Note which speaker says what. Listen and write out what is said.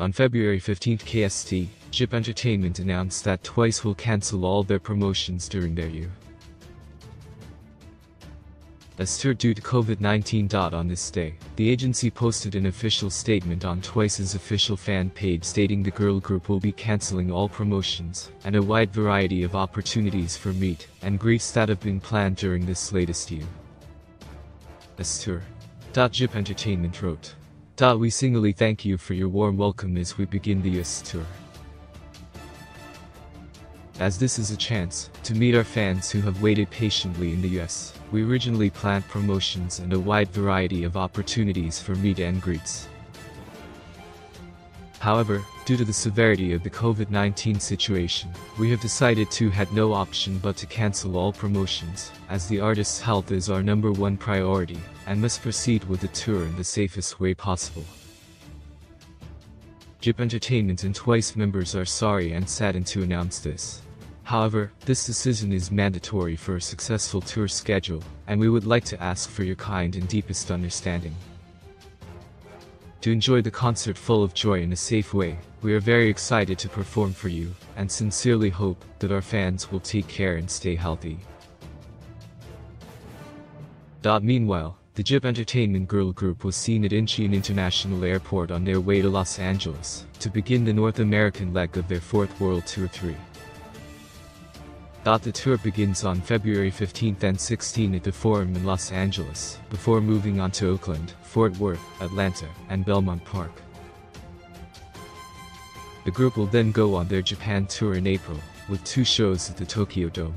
Speaker 1: On February 15th KST, JYP Entertainment announced that Twice will cancel all their promotions during their year. As due to COVID-19. On this day, the agency posted an official statement on Twice's official fan page stating the girl group will be cancelling all promotions and a wide variety of opportunities for meet and greets that have been planned during this latest year. As tour. JYP Entertainment wrote. We singly thank you for your warm welcome as we begin the US tour. As this is a chance to meet our fans who have waited patiently in the US, we originally planned promotions and a wide variety of opportunities for meet and greets. However, due to the severity of the COVID-19 situation, we have decided to had no option but to cancel all promotions, as the artist's health is our number one priority, and must proceed with the tour in the safest way possible. JYP Entertainment and Twice members are sorry and saddened to announce this. However, this decision is mandatory for a successful tour schedule, and we would like to ask for your kind and deepest understanding. To enjoy the concert full of joy in a safe way, we are very excited to perform for you, and sincerely hope that our fans will take care and stay healthy. Meanwhile, the JYP Entertainment girl group was seen at Incheon International Airport on their way to Los Angeles to begin the North American leg of their fourth World Tour 3. The tour begins on February 15 and 16 at the Forum in Los Angeles, before moving on to Oakland, Fort Worth, Atlanta, and Belmont Park. The group will then go on their Japan tour in April, with two shows at the Tokyo Dome.